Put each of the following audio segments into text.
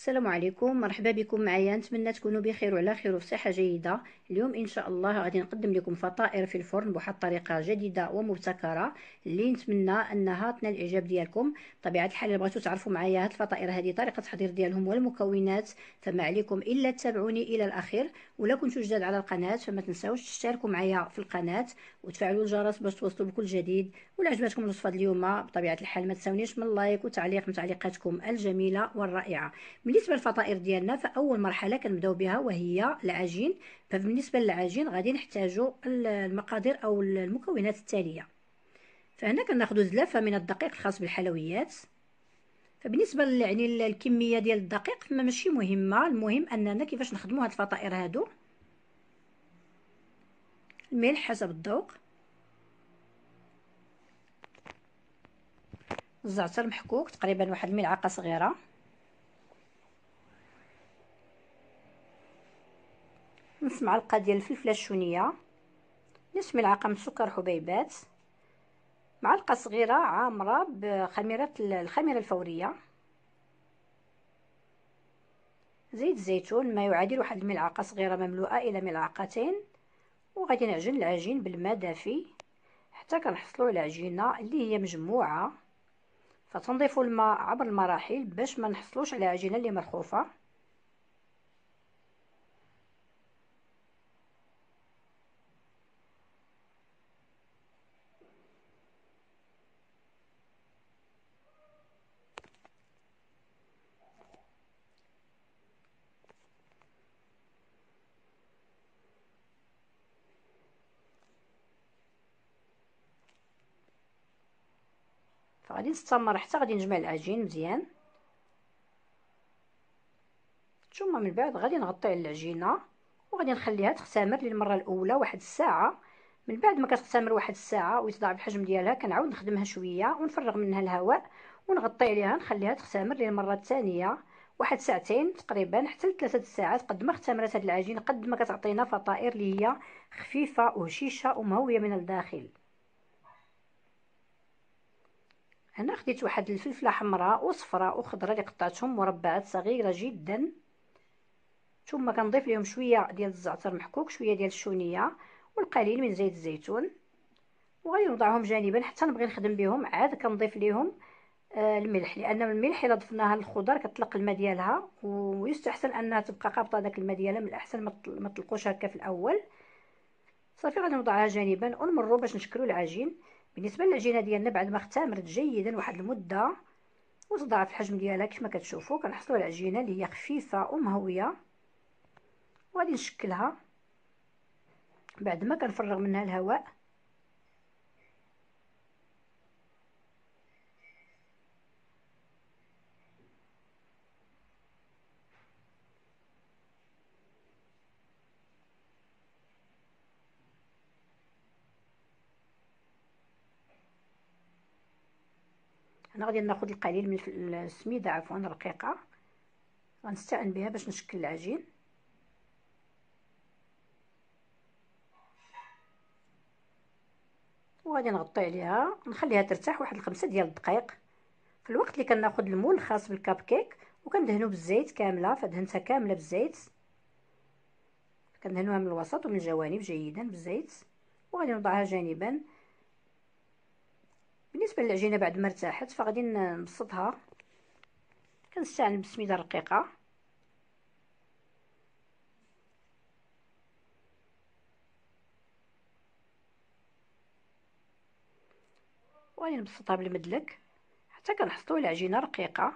السلام عليكم مرحبا بكم معايا. نتمنى تكونوا بخير وعلى خير وفي صحة جيدة. اليوم إن شاء الله غادي نقدم لكم فطائر في الفرن بواحد الطريقة جديدة ومبتكرة اللي نتمنى أنها تنال الإعجاب ديالكم. طبيعه الحال بغيتوا تعرفوا معايا هاد الفطائر هذه طريقة التحضير ديالهم والمكونات فما عليكم إلا تتابعوني إلى الأخير. ولا كنتوا جداد على القناة فما تنساوش تشتركوا معايا في القناة وتفعلوا الجرس باش توصلوا بكل جديد. ولا عجبتكم الوصفة اليوم بطبيعة الحال ما تنساونيش من لايك وتعليق من تعليقاتكم الجميلة والرائعة. بالنسبة للفطائر ديالنا فأول مرحلة كنبدأو بها وهي العجين. فبالنسبة للعجين غادي نحتاجوا المقادير أو المكونات التالية. فهنا كناخذ زلافة من الدقيق الخاص بالحلويات. فبالنسبة يعني الكمية ديال الدقيق فما ماشي مهمة. المهم أننا كيفاش نخدموا هاد الفطائر هادو؟ الملح حسب الذوق. الزعتر محكوك تقريبا واحد الملعقه صغيرة. نص معلقه ديال الفلفلة الشونية نصف ملعقه من السكر حبيبات معلقة صغيرة عامرة بخميرة الخميرة الفورية زيت الزيتون ما يعادل واحد الملعقة صغيرة مملوءة إلى ملعقتين وغادي نعجن العجين بالماء دافي حتى كنحصلوا على عجينة اللي هي مجموعة. فتنضيفوا الماء عبر المراحل باش ما نحصلوش على عجينة اللي مرخوفة. فغادي نستمر حتى غادي نجمع العجين مزيان. ثم من بعد غادي نغطي على العجينة وغادي نخليها تختمر للمرة الأولى واحد الساعة. من بعد ما كتختمر واحد الساعة ويتضاعف الحجم ديالها كنعاود نخدمها شوية ونفرغ منها الهواء ونغطي عليها نخليها تختمر للمرة الثانية واحد ساعتين تقريبا حتى لثلاثة ساعات قد ما اختمرت هذه العجينه قد ما كتعطينا فطائر اللي هي خفيفة وهشيشة ومهوية من الداخل. هنا خديت واحد الفلفلة حمراء وصفراء وخضراء اللي قطعتهم مربعات صغيرة جدا. ثم كنضيف لهم شوية ديال الزعتر محكوك شوية ديال الشونية والقليل من زيت الزيتون. وغادي نوضعهم جانبا حتى نبغي نخدم بهم عاد كنضيف لهم آه الملح لأن الملح إلا ضفناها للخضر كتطلق الماء ديالها ويستحسن أنها تبقى قابطة داك الماء ديالها من الأحسن ما تطلقوش هكا في الأول. صافي غادي نوضعها جانبا ونمروا باش نشكلوا العجين. بالنسبة للعجينه ديالنا بعد ما اختمرت جيدا واحد المدة وتضاعف الحجم ديالها كما كتشوفوا كنحصلوا على العجينه اللي هي خفيفة ومهوية. وغادي نشكلها. بعد ما كنفرغ منها الهواء هنا غادي ناخذ القليل من السميدة عفوا رقيقه غنستعن بها باش نشكل العجين. وغادي نغطي عليها. نخليها ترتاح واحد الخمسة ديال الدقائق في الوقت اللي كناخذ المول الخاص بالكاب كيك وكندهنو بالزيت كاملة فدهنتها كاملة بالزيت. كندهنوها من الوسط ومن الجوانب جيدا بالزيت. وغادي نوضعها جانبا. بالنسبة للعجينه بعد ما ارتاحت فغادي نبسطها كنستعمل بالسميده الرقيقة. وغادي نبسطها بالمدلك. حتى كنحصلوا على عجينه رقيقة.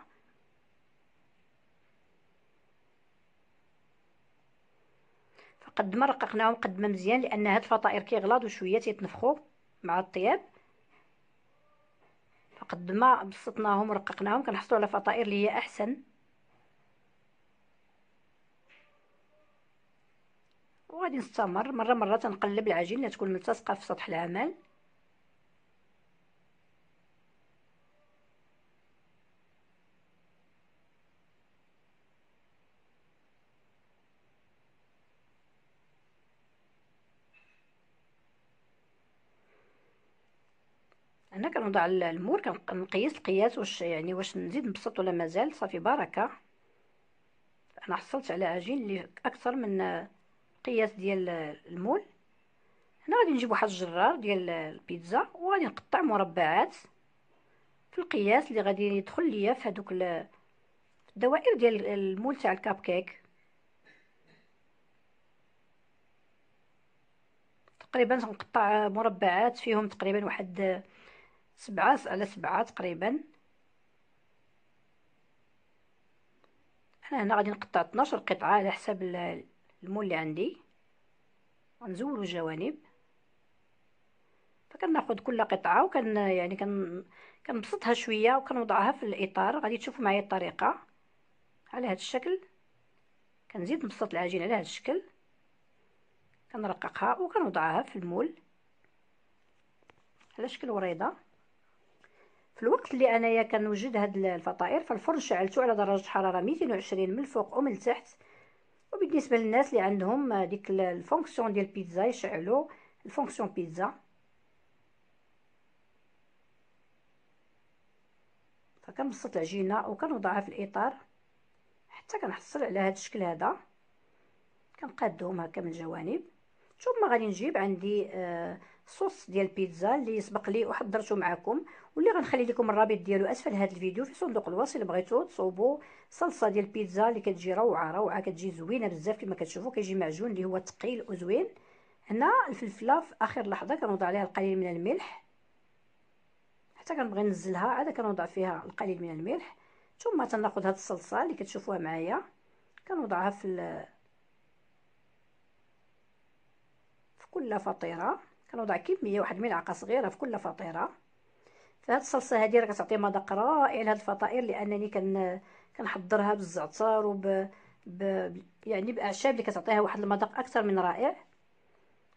فقد ما رققناهم قد ما مزيان لأن هاد الفطائر كيغلاضوا شوية تيتنفخوا مع الطياب. فقد ما بسطناهم ورققناهم كنحصلوا على فطائر اللي هي أحسن. وغادي نستمر مرة مرة تنقلب العجين لتكون ملتصقة في سطح العمل. هنا كنوضع المور كنقيس القياس واش يعني واش نزيد نبسط ولا مازال. صافي بركة. أنا حصلت على عجين اللي أكثر من قياس ديال المول. هنا غادي نجيب واحد الجرار ديال البيتزا وغادي نقطع مربعات في القياس اللي غادي يدخل ليا في هذوك الدوائر ديال المول تاع الكاب كيك. تقريبا نقطع مربعات فيهم تقريبا واحد سبعة على سبعة تقريبا. أنا هنا غادي نقطع 12 قطعة على حساب المول اللي عندي. ونزولوا الجوانب. فكناخذ كل قطعة وكن يعني كن كنبسطها شوية وكنوضعها في الإطار. غادي تشوفوا معايا الطريقة. على هذا الشكل. كنزيد نبسط العجين على هذا الشكل. كنرققها وكنوضعها في ال moule. على شكل وريضة. في الوقت اللي أنايا كنوجد هاد الفطائر فالفرن شعلته على درجة حرارة 220 من الفوق ومن التحت وبالنسبة للناس اللي عندهم ديك ال fonction ديال البيتزا يشعلوا ال fonction بيتزا. فكنبسط العجينة وكنوضعها في الإطار حتى كنحصل على هذا الشكل هذا. كنقادهم هكا من الجوانب. ثم غادي نجيب عندي آه صوص ديال البيتزا اللي سبق لي وحضرته معكم واللي غنخلي لكم الرابط ديالو أسفل هذا الفيديو في صندوق الوصف الا بغيتو تصوبوا صلصة ديال البيتزا اللي كتجي روعة روعة كتجي زوينة بزاف كما كتشوفوا كيجي معجون اللي هو ثقيل وزوين. هنا الفلفلة في آخر لحظة كنوضع عليها القليل من الملح. حتى كنبغي ننزلها عاد كنوضع فيها القليل من الملح. ثم تناخذ هذه الصلصة اللي كتشوفوها معايا. كنوضعها في في كل فطيرة. كنوضع كميه واحد ملعقه صغيرة في كل فطيره فهاد الصلصة هذه راه كتعطي مذاق رائع لهاد الفطائر لأنني كن كنحضرها بالزعتر وب ب... يعني بأعشاب اللي كتعطيها واحد المذاق أكثر من رائع.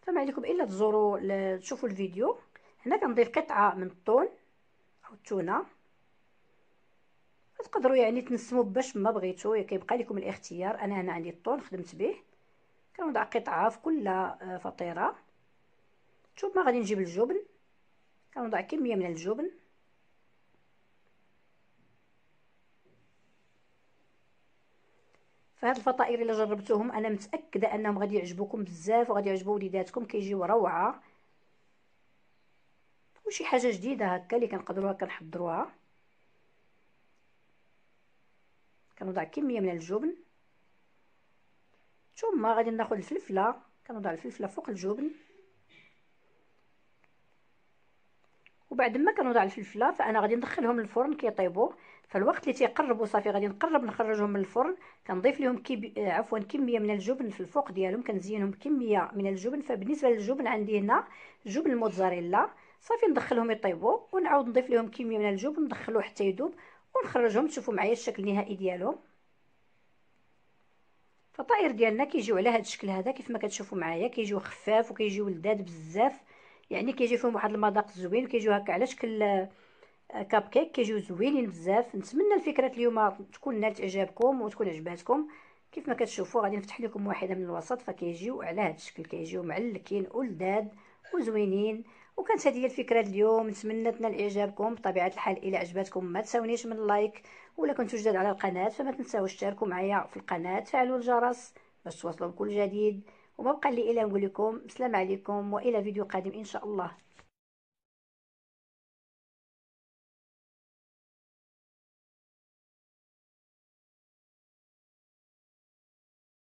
فما عليكم إلا تزوروا ل... تشوفوا الفيديو. هنا كنضيف قطعة من الطون أو التونة. تقدروا يعني تنسموا باش ما بغيتو كيبقى لكم الاختيار. أنا هنا عندي الطون خدمت به. كنوضع قطعة في كل آه، فطيره ثم غادي نجيب الجبن. كنوضع كميه من الجبن. فهاد الفطائر اللي جربتوهم أنا متأكدة أنهم غادي يعجبوكم بزاف وغادي يعجبوا وليداتكم كيجيو روعة. وشي حاجة جديدة هكا اللي كنقدروها كنحضروها. كنوضع كميه من الجبن. ثم غادي ناخذ الفلفلة. كنوضع الفلفلة فوق الجبن. وبعد ما كنوضع الفلفلة فأنا غادي ندخلهم للفرن كيطيبوا فالوقت اللي تيقربوا صافي غادي نقرب نخرجهم من الفرن. كنضيف لهم كيب... آه، عفوا كمية من الجبن في الفوق ديالهم كنزينهم بكميه من الجبن. فبالنسبة للجبن عندي هنا جبن الموتزاريلا. صافي ندخلهم يطيبوا ونعاود نضيف لهم كمية من الجبن ندخلوه حتى يذوب ونخرجهم. تشوفوا معايا الشكل النهائي ديالهم. فطائر ديالنا كيجيو على هذا الشكل هذا كيف ما كتشوفوا معايا كيجيو خفاف وكيجيو لذاذ بزاف. يعني كيجي فيهم واحد المذاق زوين وكيجيو هكا على شكل كاب كيك كيجيو زوينين بزاف. نتمنى الفكرة اليوم تكون نالت إعجابكم وتكون عجباتكم. كيف ما كتشوفوا غادي نفتح لكم واحدة من الوسط فكيجيو على هذا الشكل. كيجيو معلكين ولذاذ وزوينين. وكانت هذه الفكرة اليوم. نتمنى تنال إعجابكم. بطبيعة الحال إلى عجباتكم ما تنساونيش من ال like ولا كنتو جداد على القناة فما تنساوش تشاركوا معايا في القناة. فعلوا الجرس باش توصلوا بكل جديد. وما بقى لي الا نقول لكم السلام عليكم وإلى فيديو قادم إن شاء الله.